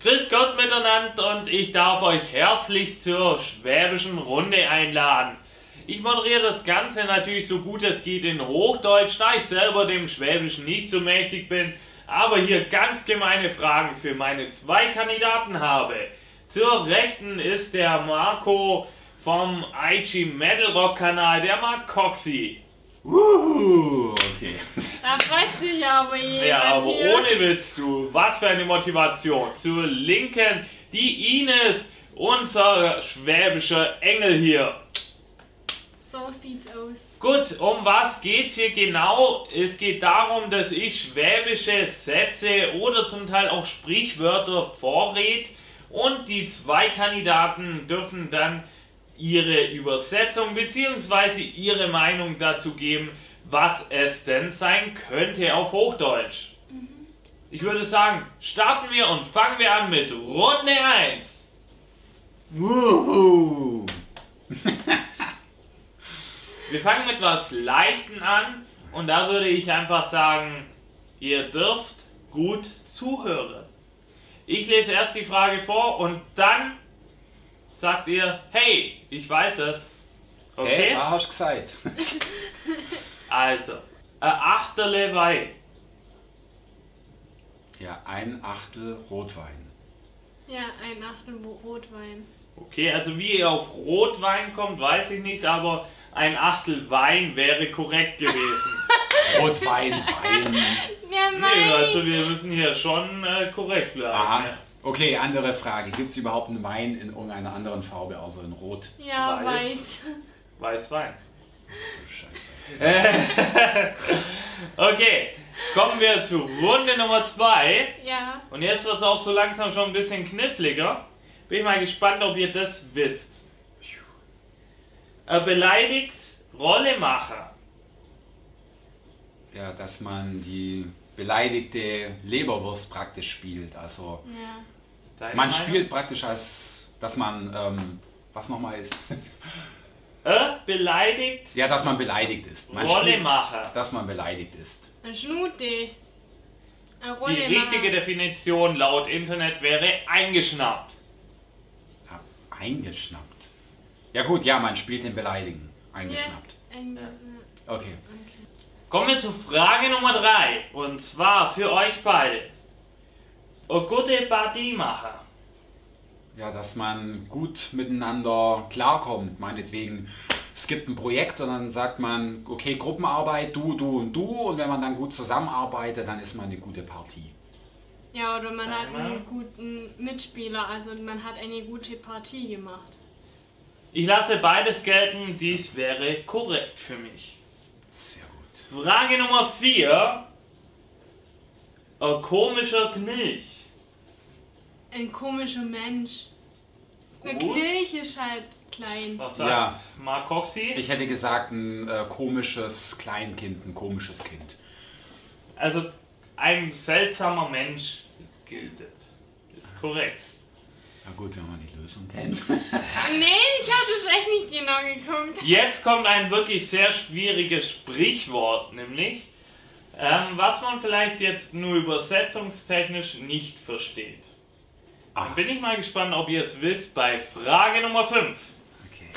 Grüß Gott miteinander und ich darf euch herzlich zur schwäbischen Runde einladen. Ich moderiere das Ganze natürlich so gut es geht in Hochdeutsch, da ich selber dem Schwäbischen nicht so mächtig bin, aber hier ganz gemeine Fragen für meine zwei Kandidaten habe. Zur rechten ist der Marco vom IG Metal Rock Kanal, der Mark Coxy. Wuhu, okay. Da freut sich aber jemand Ja, aber hier. ohne Witz, du. Was für eine Motivation. Zur Linken die Ines, unser schwäbischer Engel hier. So sieht's aus. Gut, um was geht's hier genau? Es geht darum, dass ich schwäbische Sätze oder zum Teil auch Sprichwörter vorred und die zwei Kandidaten dürfen dann ihre Übersetzung bzw. ihre Meinung dazu geben, was es denn sein könnte auf Hochdeutsch. Ich würde sagen, starten wir und fangen wir an mit Runde 1. Wuhu. Wir fangen mit was Leichten an und da würde ich einfach sagen, ihr dürft gut zuhören. Ich lese erst die Frage vor und dann sagt ihr, hey, ich weiß es. Okay? Hey, was hast du gesagt? Also, ein Achterle Wein. Ja, ein Achtel Rotwein. Ja, ein Achtel Rotwein. Okay, also wie ihr auf Rotwein kommt, weiß ich nicht, aber ein Achtel Wein wäre korrekt gewesen. Rotwein, Wein. Ja, nee, nein. also wir müssen hier schon äh, korrekt bleiben. Aha. Ja. Okay, andere Frage. Gibt es überhaupt einen Wein in irgendeiner anderen Farbe außer in Rot? ja, Weiß. weiß. Weißwein. So scheiße. Okay, kommen wir zu Runde Nummer 2. Ja. Und jetzt wird es auch so langsam schon ein bisschen kniffliger. Bin ich mal gespannt, ob ihr das wisst. Er beleidigt Rollemacher. Ja, dass man die beleidigte Leberwurst praktisch spielt. Also Ja. Deine man Meinung? spielt praktisch als, dass man, ähm, was nochmal ist? Er beleidigt ja, dass man beleidigt ist. Man Rollemacher. spielt, dass man beleidigt ist. Ein Schnute. Ein Die Rollemacher. richtige Definition laut Internet wäre eingeschnappt. Ja, eingeschnappt. Ja gut, ja, man spielt den Beleidigen. Eingeschnappt. Ja, ein, Ja. Okay. okay. Kommen wir zu Frage Nummer 3. Und zwar für euch beide. O gute Party machen. Ja, dass man gut miteinander klarkommt. Meinetwegen, es gibt ein Projekt und dann sagt man, okay, Gruppenarbeit, du, du und du. Und wenn man dann gut zusammenarbeitet, dann ist man eine gute Partie. Ja, oder man hat einen guten Mitspieler, also man hat eine gute Partie gemacht. Ich lasse beides gelten, dies wäre korrekt für mich. Sehr gut. Frage Nummer 4. Ein komischer Knilch. Ein komischer Mensch. Ein Gut. Knilch ist halt klein. Was sagt Ja. Mark Coxey? Ich hätte gesagt, ein äh, komisches Kleinkind, ein komisches Kind. Also ein seltsamer Mensch gilt. Ist korrekt. Na gut, wenn man die Lösung kennt. Nee, ich habe das echt nicht genau geguckt. Jetzt kommt ein wirklich sehr schwieriges Sprichwort, nämlich, ähm, was man vielleicht jetzt nur übersetzungstechnisch nicht versteht. Dann bin ich mal gespannt, ob ihr es wisst bei Frage Nummer 5. okay.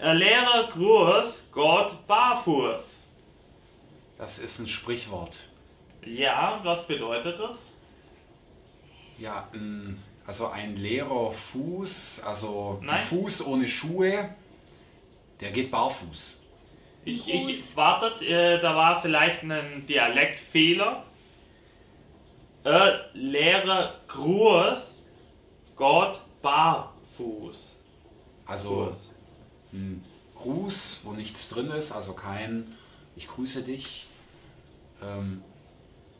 Ein Lehrer Gruß, Gott barfuß. Das ist ein Sprichwort. Ja, was bedeutet das? Ja, also ein leerer Fuß, also Nein. ein Fuß ohne Schuhe, der geht barfuß. Ich, ich wartet, äh, da war vielleicht ein Dialektfehler. Äh, Lehrer Gruß, Gott barfuß. Also Gruß. ein Gruß, wo nichts drin ist, also kein Ich grüße dich, ähm,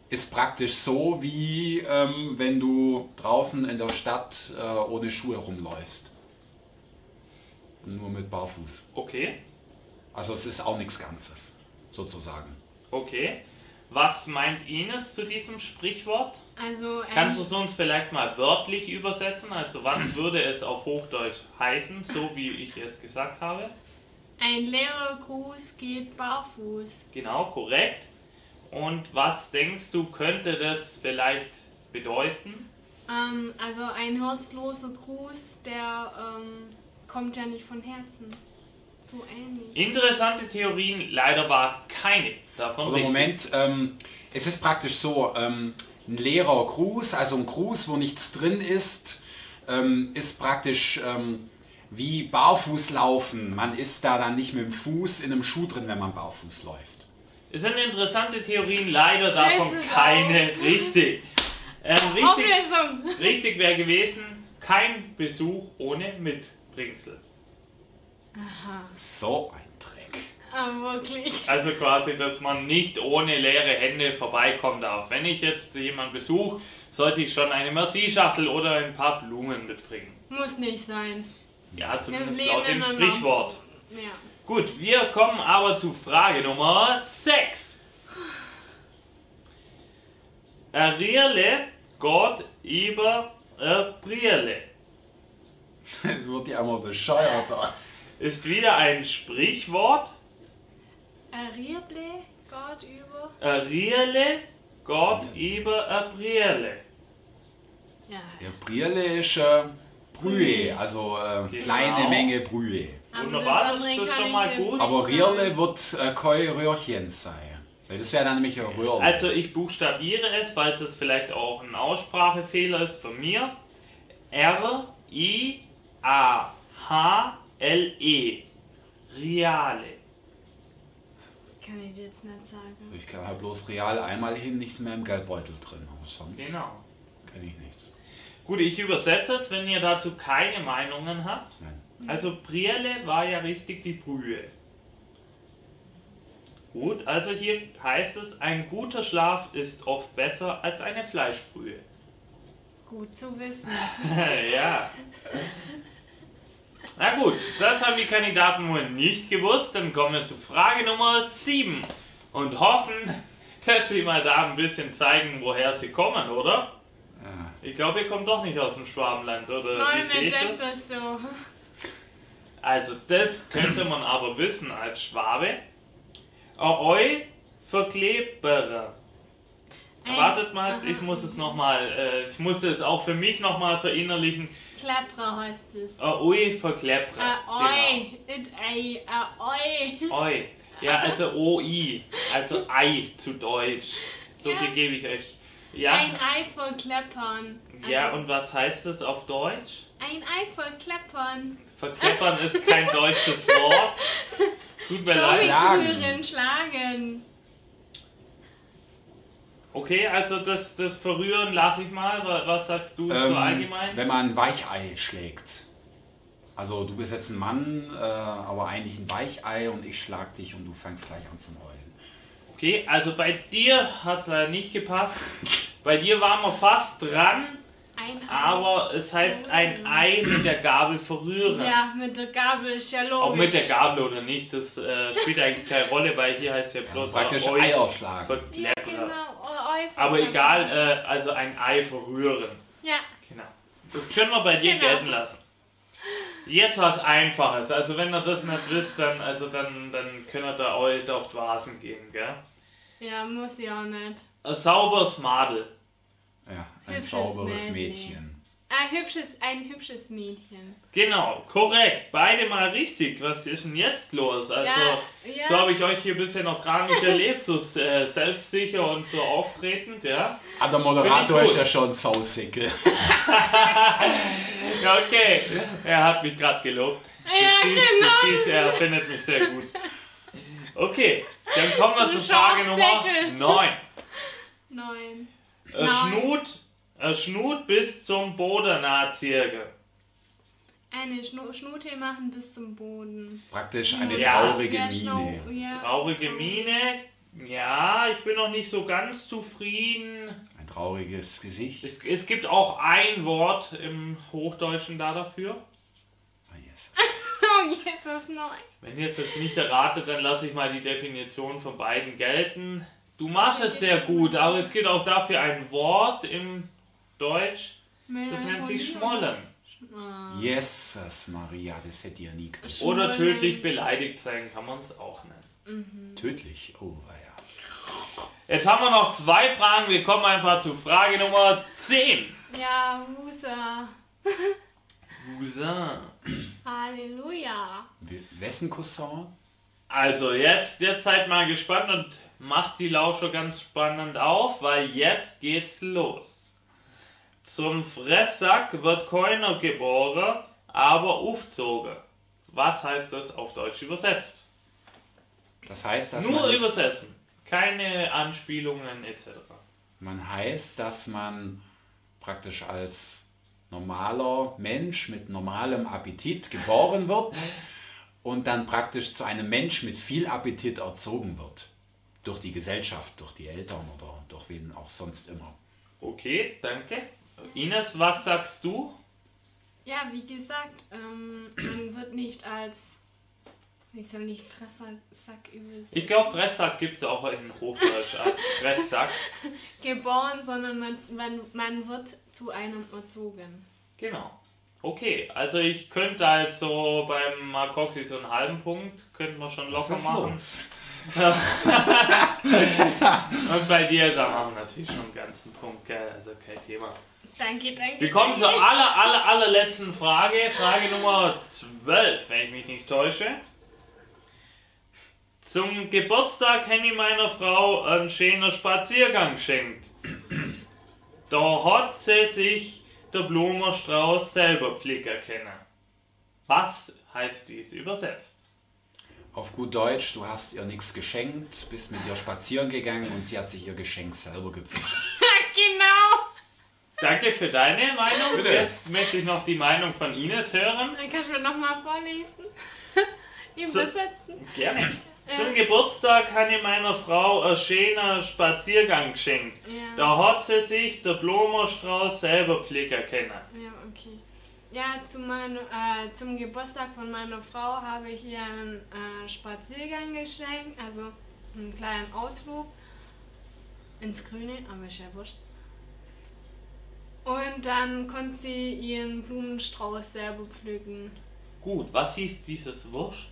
ist praktisch so, wie ähm, wenn du draußen in der Stadt äh, ohne Schuhe rumläufst. Nur mit Barfuß. Okay, Also es ist auch nichts Ganzes, sozusagen. okay. Was meint Ines zu diesem Sprichwort? Also, ähm, Kannst du es uns vielleicht mal wörtlich übersetzen? Also was würde es auf Hochdeutsch heißen, so wie ich es gesagt habe? ein leerer Gruß geht barfuß. Genau, korrekt. Und was denkst du, könnte das vielleicht bedeuten? Ähm, also ein herzloser Gruß, der ähm, kommt ja nicht von Herzen. So ähnlich. Interessante Theorien, leider war keine davon Oder richtig. Moment, ähm, es ist praktisch so, ähm, ein leerer Gruß, also ein Gruß, wo nichts drin ist, ähm, ist praktisch ähm, wie barfuß laufen. Man ist da dann nicht mit dem Fuß in einem Schuh drin, wenn man barfuß läuft. Es sind interessante Theorien, leider davon keine richtig. Ähm, richtig Auflösung! richtig wäre gewesen, kein Besuch ohne Mitbringsel. Aha, So ein Dreck. aber wirklich. Also quasi, dass man nicht ohne leere Hände vorbeikommen darf. Wenn ich jetzt jemanden besuche, sollte ich schon eine Merci-Schachtel oder ein paar Blumen mitbringen. Muss nicht sein. Ja, zumindest laut dem Sprichwort. Ja. Gut, wir kommen aber zu Frage Nummer 6. Errierle Gott über Erbrierle Es wird ja immer bescheuerter. Ist wieder ein Sprichwort. Arrible, Gott über. Errierle Gott über Erbrierle. Ja. Ja, Brille ist äh, Brühe, also äh, Genau. kleine Menge Brühe. Wunderbar, das- das ist schon mal gut. Aber. Rierle wird äh, kein Röhrchen sein. Weil das wäre dann nämlich ein Röhrle. Also ich buchstabiere es, falls es vielleicht auch ein Aussprachefehler ist von mir. R I A H L E. Reale. Kann ich dir jetzt nicht sagen. ich kann halt bloß real einmal hin, nichts mehr im Geldbeutel drin. Aber sonst Genau. kenne ich nichts. Gut, ich übersetze es, wenn ihr dazu keine Meinungen habt. Nein. Also Brierle war ja richtig die Brühe. Gut, also hier heißt es, ein guter Schlaf ist oft besser als eine Fleischbrühe. Gut zu wissen. ja. Na gut, das haben die Kandidaten wohl nicht gewusst. Dann kommen wir zu Frage Nummer 7 und hoffen, dass sie mal da ein bisschen zeigen, woher sie kommen, oder? Ja. Ich glaube, ihr kommt doch nicht aus dem Schwabenland, oder? Nein, Wie ich denkt das? das so. Also, das könnte man aber wissen als Schwabe. Eu verkleberer. Wartet mal, Aha. ich muss es nochmal, äh, ich musste es auch für mich nochmal verinnerlichen. Klepper heißt es. Oi. Äh, oi, it ei, äh, oi. Genau. Oi. Ja, also OI, also Ei zu Deutsch. So Ja. viel gebe ich euch. Ja, Ein Ei voll Kleppern. ja, Also, und was heißt es auf Deutsch? Ein Ei voll Kleppern. Verkleppern ist kein deutsches Wort. Tut mir Schau leid. Schlagen. schlagen. Okay, also das, das Verrühren lasse ich mal. Wa- Was sagst du so Ähm, allgemein? wenn man ein Weichei schlägt. Also du bist jetzt ein Mann, äh, aber eigentlich ein Weichei und ich schlag dich und du fängst gleich an zu heulen. Okay, also bei dir hat es leider nicht gepasst. Bei dir waren wir fast dran, Ein Ei. aber es heißt ein Ei mit der Gabel verrühren. Ja, mit der Gabel ist ja logisch. Ob mit der Gabel oder nicht, das äh, spielt eigentlich keine Rolle, weil hier heißt ja bloß praktisch Ei Eier schlagen. Ja, genau. Ei voll Aber egal, äh, also ein Ei verrühren. Ja, Genau. Das können wir bei dir Genau. gelten lassen. Jetzt was Einfaches. Also wenn ihr das nicht wisst, dann, also dann, dann könnt ihr da heute auf die Vasen gehen, gell? ja, muss ja auch nicht. Ein sauberes Madel. Ja, ein Hübsches sauberes Mädchen. Mädchen. Ein hübsches, ein hübsches Mädchen. Genau, korrekt. Beide mal richtig. Was ist denn jetzt los? Also, Ja, ja. so habe ich euch hier bisher noch gar nicht erlebt. So äh, selbstsicher und so auftretend, ja? Ah, der Moderator ist ja schon Sausickel. Ja, okay. Er hat mich gerade gelobt. Ja, siehst, genau. siehst, er findet mich sehr gut. Okay, dann kommen wir Du zur Frage Nummer Schafsäckel. 9. Neun. Ein Nein. Schnut, ein Schnut bis zum Boden Zirge. Eine Schnu Schnute machen bis zum Boden. Praktisch eine Ja. traurige Ja, Miene. Ja. Traurige Miene. Ja, ich bin noch nicht so ganz zufrieden. Ein trauriges Gesicht. Es, es gibt auch ein Wort im Hochdeutschen da dafür. Ah, yes. Oh, Jesus, nein. Wenn ihr es jetzt nicht erratet, dann lasse ich mal die Definition von beiden gelten. Du machst es sehr gut, aber es gibt auch dafür ein Wort im Deutsch, das nennt sich Schmollen. Ah. Jesus Maria, das hätte ihr nie gewusst. Oder tödlich beleidigt sein kann man es auch nennen. Tödlich. Oh, ja. Jetzt haben wir noch zwei Fragen. Wir kommen einfach zu Frage Nummer 10. Ja, Husa. Cousin. Halleluja. Wessen Cousin? Also jetzt, jetzt seid mal gespannt und macht die Lauscher ganz spannend auf, weil jetzt geht's los. Zum Fresssack wird keiner geboren, aber aufzogen. Was heißt das auf Deutsch übersetzt? Das heißt, dass Nur man, übersetzen. Keine Anspielungen etc. man heißt, dass man praktisch als normaler Mensch mit normalem Appetit geboren wird und dann praktisch zu einem Mensch mit viel Appetit erzogen wird. Durch die Gesellschaft, durch die Eltern oder durch wen auch sonst immer. Okay, danke. Ines, was sagst du? Ja, wie gesagt, ähm, man wird nicht als. Wie soll ich Fressack übersetzen? Ich glaube, Fresssack gibt es auch in Hochdeutsch als Fresssack. Geboren, sondern man, man, man wird zu einem erzogen. Genau. Okay, also ich könnte also beim Marcoxy so einen halben Punkt, könnten wir schon locker machen. los? Und bei dir, da machen wir natürlich schon einen ganzen Punkt, gell? also kein Thema. Danke, danke. Wir kommen zur aller, aller, allerletzten Frage. Frage Nummer 12, wenn ich mich nicht täusche. Zum Geburtstag hätte ich meiner Frau einen schönen Spaziergang geschenkt. Da hat sie sich der Blumenstrauß selber pflegen können. Was heißt dies übersetzt? Auf gut Deutsch, du hast ihr nichts geschenkt, bist mit ihr spazieren gegangen und sie hat sich ihr Geschenk selber gepflückt. Danke für deine Meinung. Bitte. Jetzt möchte ich noch die Meinung von Ines hören. Dann kannst du mir nochmal vorlesen. So. Übersetzen. Gerne. Zum Geburtstag habe ich meiner Frau einen schönen Spaziergang geschenkt. Ja. Da hat sie sich der Blumenstrauß selber pflegen können. Ja, okay. Ja, zu mein, äh, zum Geburtstag von meiner Frau habe ich ihr einen äh, Spaziergang geschenkt, also einen kleinen Ausflug ins Grüne, aber ist ja wurscht. Und dann konnte sie ihren Blumenstrauß selber pflücken. Gut, was hieß dieses Wurst?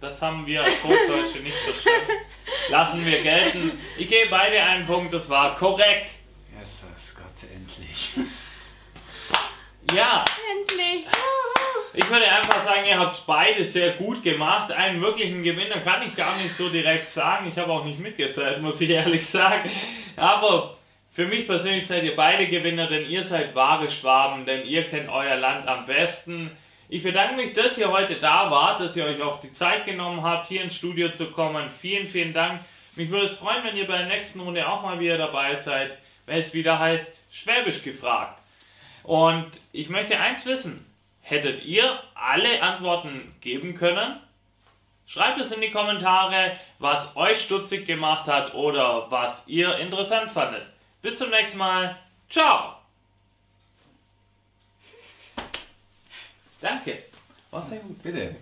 Das haben wir als Hochdeutsche nicht verstanden. Lassen wir gelten. Ich gebe beide einen Punkt, das war korrekt. Jesus Gott, endlich. Ja, Endlich! Ich würde einfach sagen, ihr habt es beide sehr gut gemacht. Einen wirklichen Gewinner kann ich gar nicht so direkt sagen. Ich habe auch nicht mitgezählt, muss ich ehrlich sagen. Aber für mich persönlich seid ihr beide Gewinner, denn ihr seid wahre Schwaben, denn ihr kennt euer Land am besten. Ich bedanke mich, dass ihr heute da wart, dass ihr euch auch die Zeit genommen habt, hier ins Studio zu kommen. Vielen, vielen Dank. Mich würde es freuen, wenn ihr bei der nächsten Runde auch mal wieder dabei seid, wenn es wieder heißt Schwäbisch gefragt. Und ich möchte eins wissen. Hättet ihr alle Antworten geben können? Schreibt es in die Kommentare, was euch stutzig gemacht hat oder was ihr interessant fandet. Bis zum nächsten Mal. Ciao. Danke. War sehr gut. Bitte.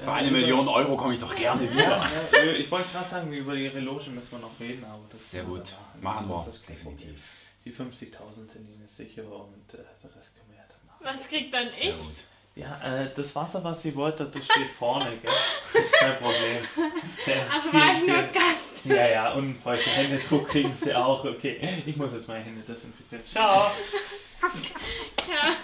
Für eine Million Euro komme ich doch gerne wieder. Ja, ich wollte gerade sagen, über ihre Loge müssen wir noch reden, aber das Sehr gut. Ja, Machen wir. Definitiv. Die 50.000 sind Ihnen sicher und äh, der Rest können wir ja dann machen. Was kriegt dann Sehr ich? gut. Ja, äh, das Wasser, was sie wollte, das steht vorne, gell? Das ist kein Problem. Ja, Also war ich nur vielen- Gast. Ja, ja, und feuchte Händedruck kriegen sie auch. Okay, ich muss jetzt meine Hände desinfizieren. Ciao! Ja.